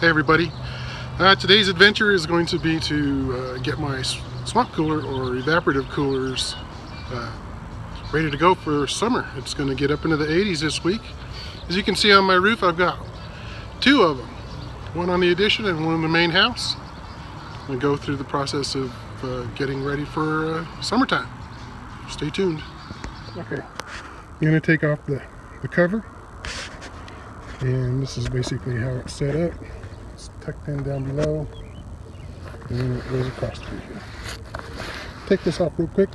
Hey everybody. Uh, today's adventure is going to be to uh, get my swamp cooler or evaporative coolers uh, ready to go for summer. It's going to get up into the 80s this week. As you can see on my roof I've got two of them. One on the addition and one in the main house. I'm going to go through the process of uh, getting ready for uh, summertime. Stay tuned. Okay, I'm going to take off the, the cover and this is basically how it's set up tucked in down below. And then it goes across through here. Take this off real quick.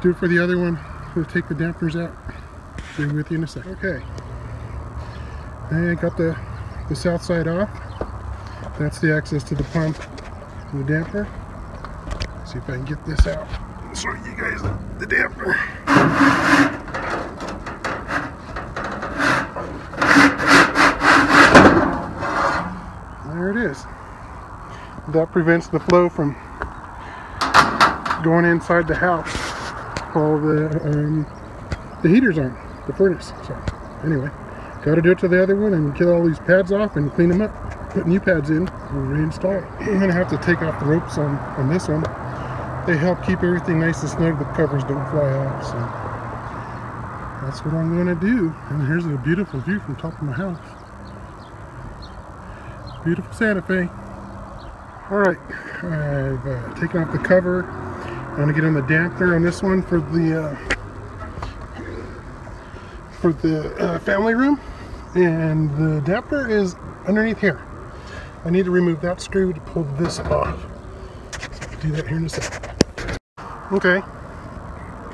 Do it for the other one. We'll take the dampers out. Be with you in a second okay. And I got the the south side off. That's the access to the pump and the damper. Let's see if I can get this out. Show you guys the damper there it is. That prevents the flow from going inside the house while the um, the heater's on, the furnace. So anyway, got to do it to the other one and get all these pads off and clean them up. Put new pads in and reinstall it. I'm gonna have to take off the ropes on, on this one. They help keep everything nice and snug. The covers don't fly off. So that's what I'm gonna do. And here's a beautiful view from top of my house. Beautiful Santa Fe. Alright, I've uh, taken off the cover. I'm to get on the damper on this one for the uh, for the uh, family room. And the damper is underneath here. I need to remove that screw to pull this off. Do that here in a second. Okay,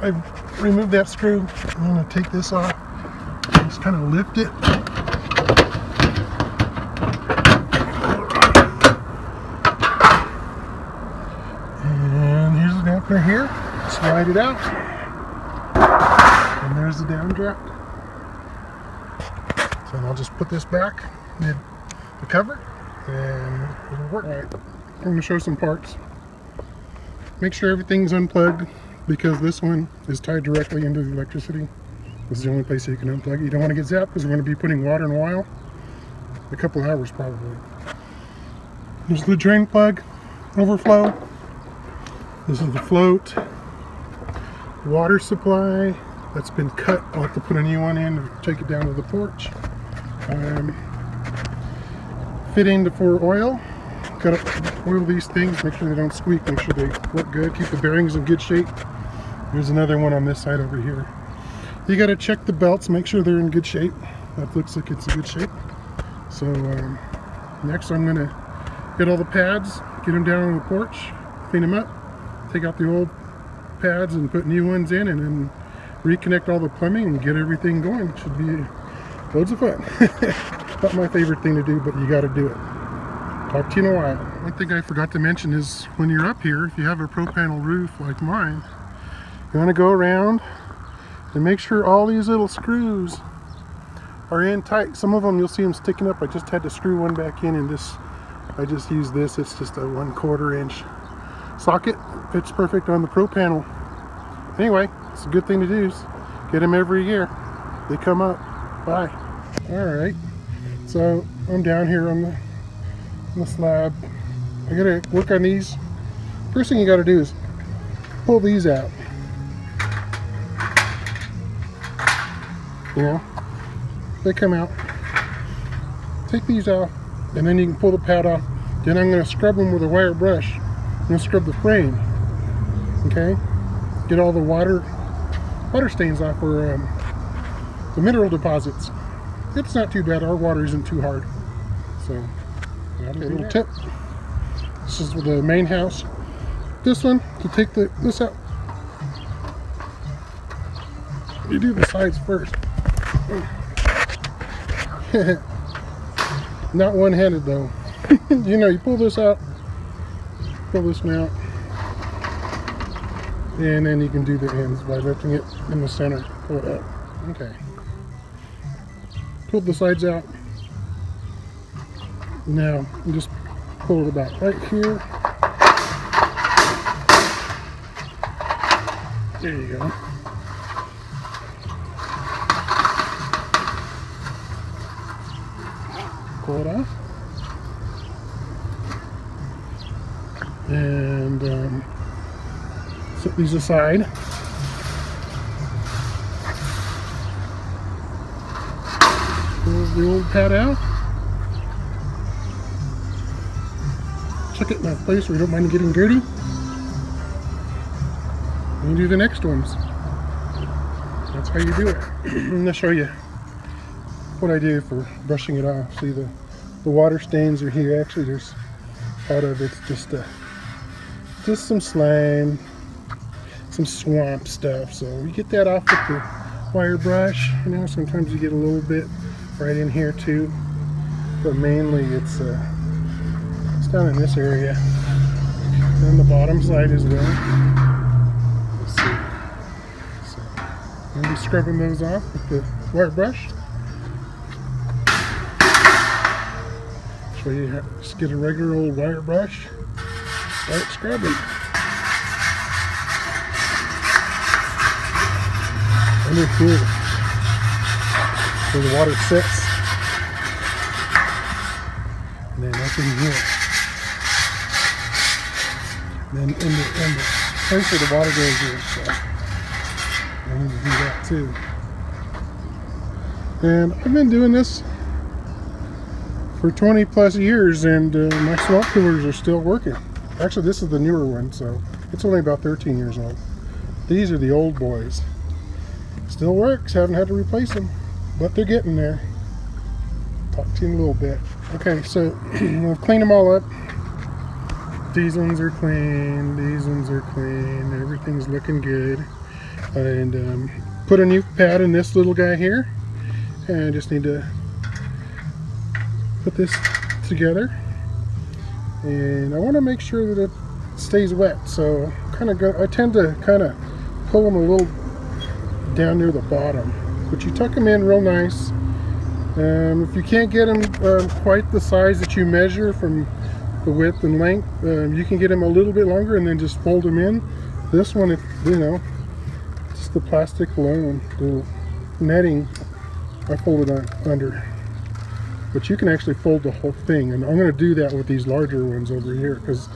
I've removed that screw. I'm to take this off. Just kind of lift it opener here, slide it out, and there's the downdraft. So I'll just put this back mid the cover and it'll work. All right, I'm going to show some parts. Make sure everything's unplugged because this one is tied directly into the electricity. This is the only place you can unplug it. You don't want to get zapped because we're going to be putting water in a while. A couple hours probably. There's the drain plug, overflow, this is the float water supply that's been cut. I'll have to put a new one in and take it down to the porch. Um, fitting for oil. Got to oil these things, make sure they don't squeak, make sure they work good, keep the bearings in good shape. There's another one on this side over here. You got to check the belts, make sure they're in good shape. That looks like it's in good shape. So um, next I'm going to get all the pads, get them down on the porch, clean them up, take out the old pads and put new ones in and then reconnect all the plumbing and get everything going. It should be loads of fun. Not my favorite thing to do, but you got to do it. Talk to you in a while. One thing I forgot to mention is when you're up here, if you have a pro panel roof like mine, you want to go around and make sure all these little screws are in tight. Some of them you'll see them sticking up. I just had to screw one back in and this, I just used this. It's just a one quarter inch socket fits perfect on the pro panel. Anyway it's a good thing to do Is get them every year. They come up. Bye. All right. So i'm down here on the, on the slab. I gotta work on these. First thing you got to do is pull these out. You know they come out. Take these off and then you can pull the pad off. Then i'm going to scrub them with a wire brush Gonna scrub the frame, okay? Get all the water water stains off or um, the mineral deposits. It's not too bad. Our water isn't too hard. So, that's a little tip. This is the main house. This one, to take the this out, you do the sides first. Not one-handed though. you know, you pull this out, pull this mount and then you can do the ends by lifting it in the center. Pull it up. Okay. Pull the sides out. Now just pull it about right here. There you go. Pull it off. And um, set these aside. Pull the old pad out. Check it in that place where you don't mind getting dirty. And do the next ones. That's how you do it. I'm to show you what I do for brushing it off. See the, the water stains are here. Actually, there's part of it's just a, just some slime, some swamp stuff. So you get that off with the wire brush. You know, sometimes you get a little bit right in here too, but mainly it's uh, it's down in this area, and the bottom side as well. Let's see. So I'll be scrubbing those off with the wire brush. Show you just get a regular old wire brush, start scrubbing. Under here, where the water sits. And then up in here. Then in the, in the place where the water goes here. So. I need to do that too. And I've been doing this for 20 plus years and uh, my swamp coolers are still working. Actually this is the newer one so it's only about 13 years old. These are the old boys. Still works, haven't had to replace them, but they're getting there. Talk to you in a little bit. Okay, so we'll clean them all up. These ones are clean, these ones are clean, everything's looking good. And um, put a new pad in this little guy here. And I just need to put this together. And I want to make sure that it stays wet. So kind of go, I tend to kind of pull them a little down near the bottom. But you tuck them in real nice. Um, if you can't get them uh, quite the size that you measure from the width and length um, you can get them a little bit longer and then just fold them in. This one if you know just the plastic alone, the netting, I folded under. But you can actually fold the whole thing, and I'm going to do that with these larger ones over here, because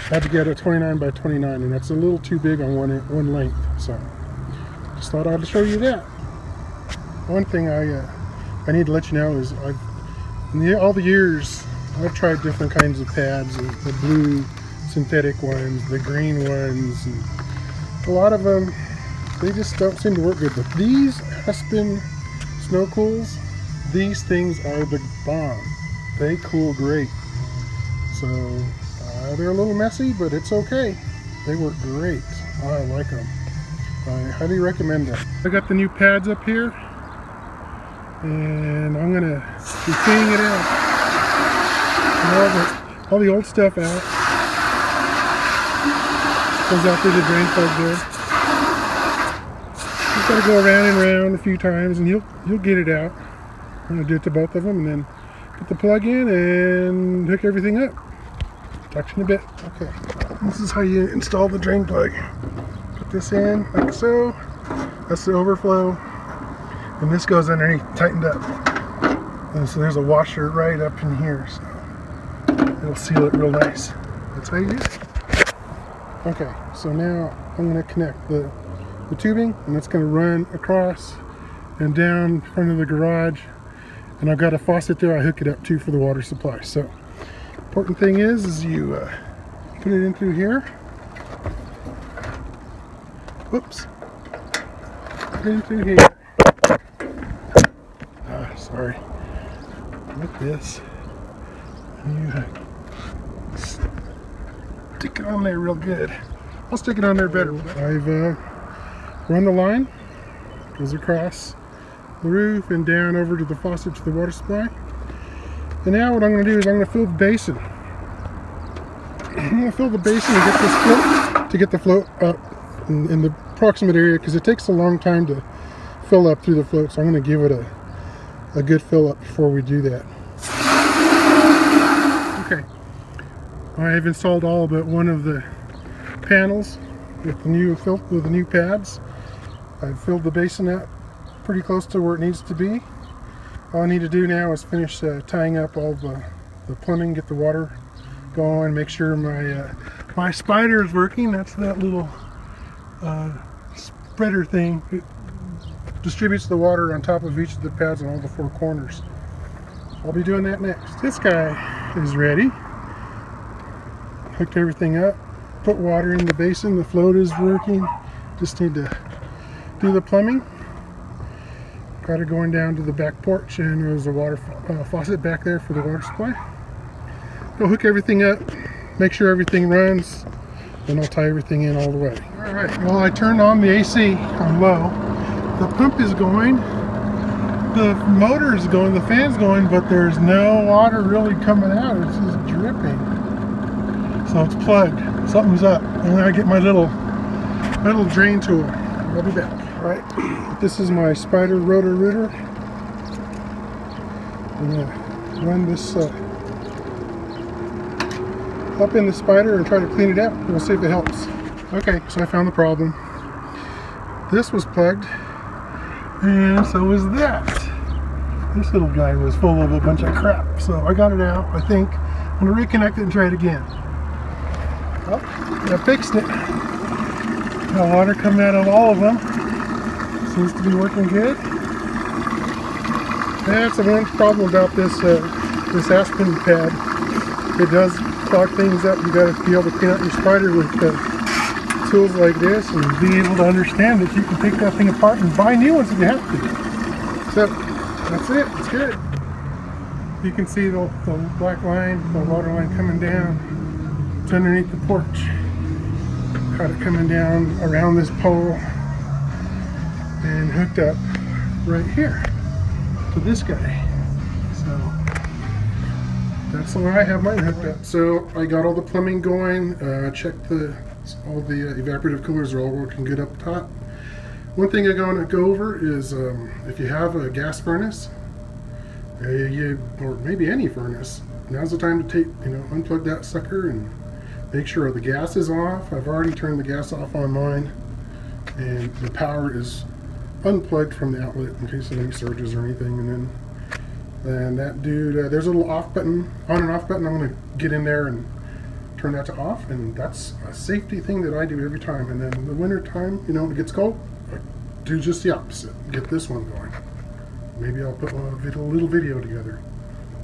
I had to get a 29 by 29, and that's a little too big on one, one length, so just thought I'd show you that. One thing I, uh, I need to let you know is I've, the, all the years, I've tried different kinds of pads, the blue synthetic ones, the green ones, and a lot of them they just don't seem to work good. But these Aspen snow cools, these things are the bomb. They cool great. So uh, they're a little messy, but it's okay. They work great. I like them. I highly recommend them. I got the new pads up here, and I'm gonna be cleaning it out. all the, all the old stuff out. Goes out through the drain plug there Just got to go around and around a few times and you'll you'll get it out. I'm to do it to both of them and then put the plug in and hook everything up. Talk to you in a bit. Okay, this is how you install the drain plug. Put this in like so. That's the overflow. And this goes underneath, tightened up. And so there's a washer right up in here. So it'll seal it real nice. That's how you do it. Okay, so now I'm going to connect the the tubing and that's going to run across and down in front of the garage and I've got a faucet there I hook it up to for the water supply so important thing is is you uh, put it in through here whoops. In through here. Ah, sorry. With this. You stick it on there real good. I'll stick it on there better I've uh, run the line, goes across the roof and down over to the faucet to the water supply. And now what I'm going to do is I'm going to fill the basin. I'm going to fill the basin and get this float to get the float up in, in the proximate area because it takes a long time to fill up through the float. So I'm going to give it a, a good fill up before we do that. Okay, I have installed all but one of the panels with the new fill with the new pads. I've filled the basin up pretty close to where it needs to be. all I need to do now is finish uh, tying up all the, the plumbing, get the water going, make sure my uh, my spider is working. That's that little uh, spreader thing. It distributes the water on top of each of the pads on all the four corners. I'll be doing that next. This guy is ready. Hooked everything up. Put water in the basin. The float is working. Just need to do the plumbing. Got it going down to the back porch and there's a water uh, faucet back there for the water supply. I'll hook everything up, make sure everything runs, then I'll tie everything in all the way. All right, well I turned on the AC on low. The pump is going, the motor is going, the fan's going, but there's no water really coming out. It's just dripping. So it's plugged. Something's up. And I get my little little drain tool. I'll be back. All right, this is my spider Roto-Rooter. I'm gonna run this uh, up in the spider and try to clean it out. We'll see if it helps. Okay, so I found the problem. This was plugged, and so was that. This little guy was full of a bunch of crap, so I got it out, I think. I'm gonna reconnect it and try it again. Well, I fixed it. Got water coming out of all of them. Seems to be working good. That's the one problem about this uh, this Aspen pad. It does clog things up. You got to be able to clean out your spider with uh, tools like this and be able to understand that you can take that thing apart and buy new ones if you have to. So that's it. It's good. You can see the, the black line, the water line coming down. It's underneath the porch. Got it coming down around this pole and hooked up right here to this guy. So that's the way I have mine hooked up. So I got all the plumbing going, uh, checked the all the uh, evaporative coolers are all working good up top. One thing I'm going to go over is um, if you have a gas furnace, uh, you, or maybe any furnace, now's the time to take, you know, unplug that sucker and make sure the gas is off. I've already turned the gas off on mine and the power is unplugged from the outlet in case of any surges or anything and then and that dude uh, there's a little off button on and off button I'm gonna get in there and turn that to off and that's a safety thing that I do every time. And then in the winter time you know when it gets cold I do just the opposite. Get this one going. Maybe I'll put a little video together.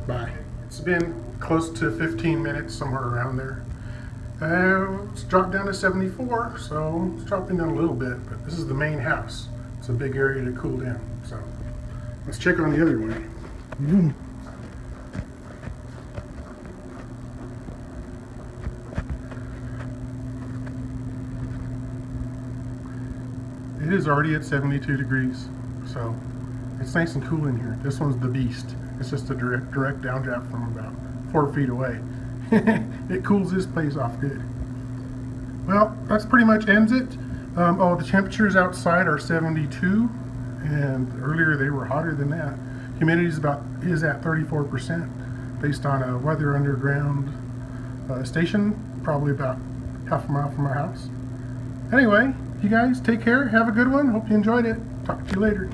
Bye. It's been close to 15 minutes somewhere around there. Uh, it's dropped down to 74 so it's dropping down a little bit but this is the main house. It's a big area to cool down. So. Let's check on the other one. Is already at 72 degrees, so it's nice and cool in here. This one's the beast. It's just a direct, direct downdraft from about four feet away. it cools this place off good. Well, that's pretty much ends it. Um, oh, the temperatures outside are 72, and earlier they were hotter than that. Humidity is about is at 34% based on a weather underground uh, station, probably about half a mile from our house. Anyway, you guys take care. Have a good one. Hope you enjoyed it. Talk to you later.